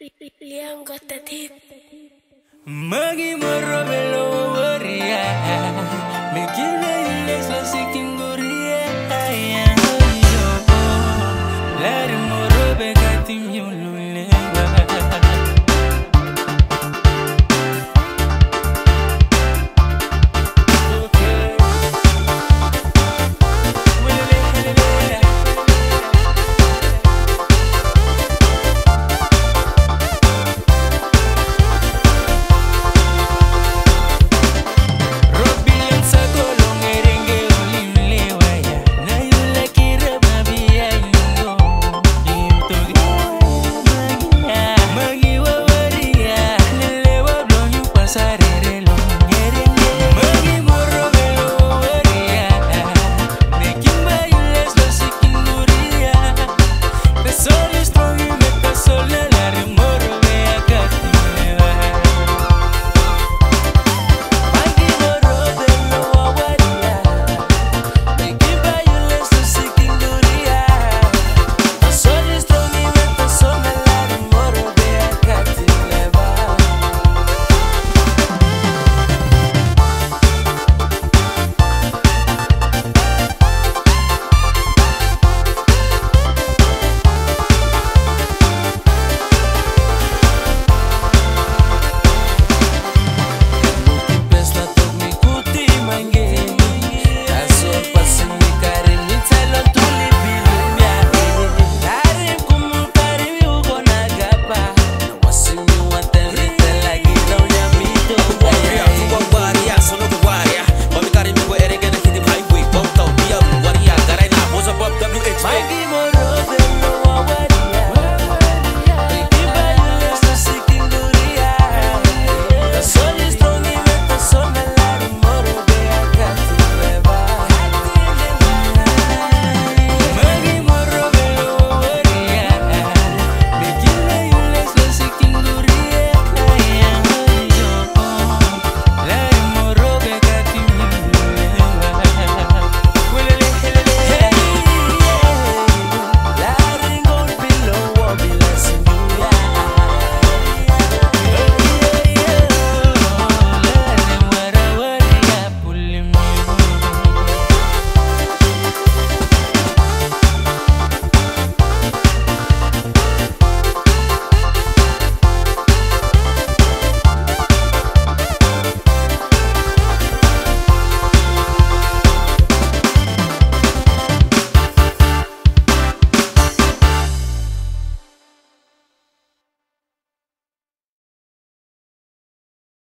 Liam got the tip. Magi morro